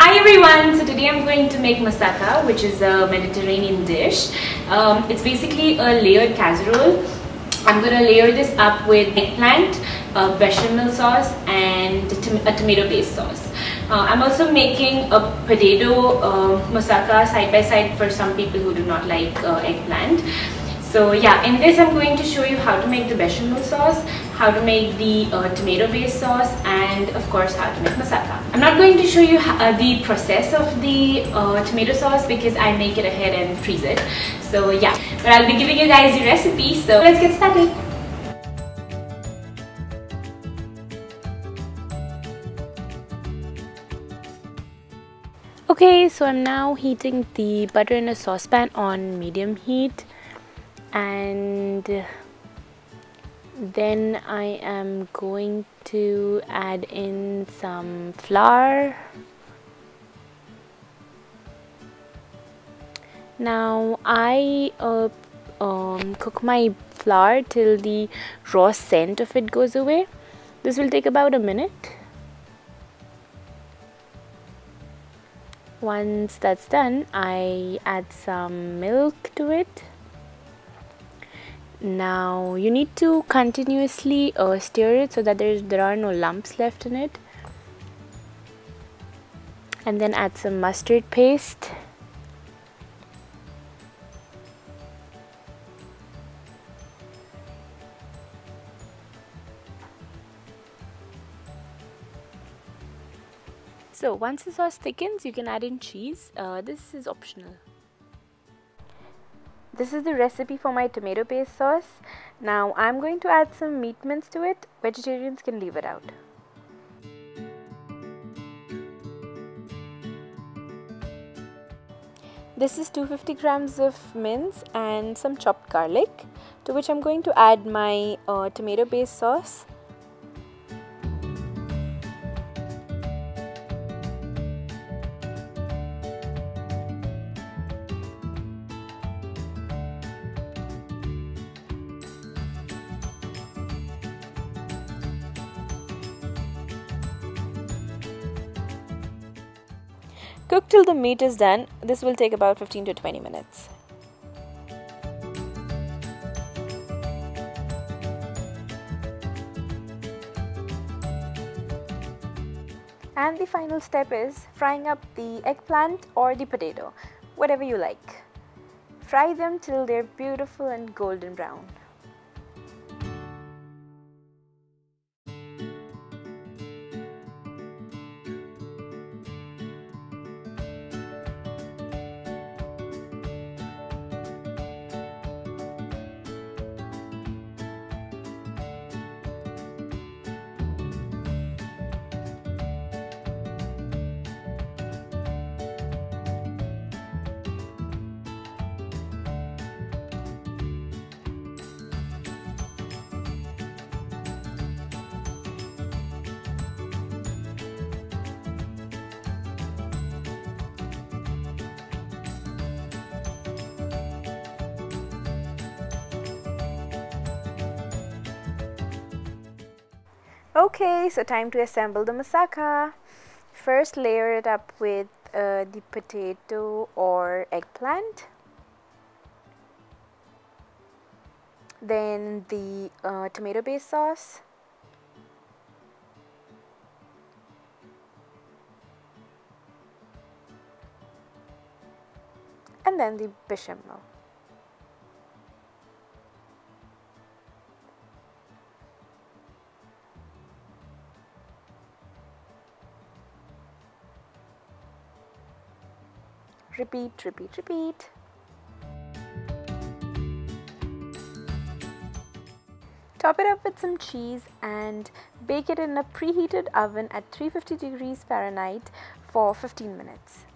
Hi everyone! So today I'm going to make moussaka, which is a Mediterranean dish. Um, it's basically a layered casserole. I'm going to layer this up with eggplant, uh, bechamel sauce and a tomato based sauce. Uh, I'm also making a potato uh, moussaka side by side for some people who do not like uh, eggplant. So yeah, in this I'm going to show you how to make the bechamel sauce, how to make the uh, tomato based sauce and of course how to make moussaka. I'm not going to show you uh, the process of the uh, tomato sauce because I make it ahead and freeze it. So yeah, but I'll be giving you guys the recipe so let's get started. Okay, so I'm now heating the butter in a saucepan on medium heat and then I am going to add in some flour. Now I uh, um, cook my flour till the raw scent of it goes away. This will take about a minute. Once that's done I add some milk to it now you need to continuously uh, stir it so that there's there are no lumps left in it and then add some mustard paste So once the sauce thickens, you can add in cheese. Uh, this is optional. This is the recipe for my tomato paste sauce. Now I'm going to add some meat mince to it. Vegetarians can leave it out. This is 250 grams of mince and some chopped garlic to which I'm going to add my uh, tomato paste sauce. Cook till the meat is done. This will take about 15 to 20 minutes. And the final step is frying up the eggplant or the potato, whatever you like. Fry them till they're beautiful and golden brown. Okay, so time to assemble the moussaka. First layer it up with uh, the potato or eggplant. Then the uh, tomato based sauce. And then the bechamel. Repeat, repeat, repeat. Top it up with some cheese and bake it in a preheated oven at 350 degrees Fahrenheit for 15 minutes.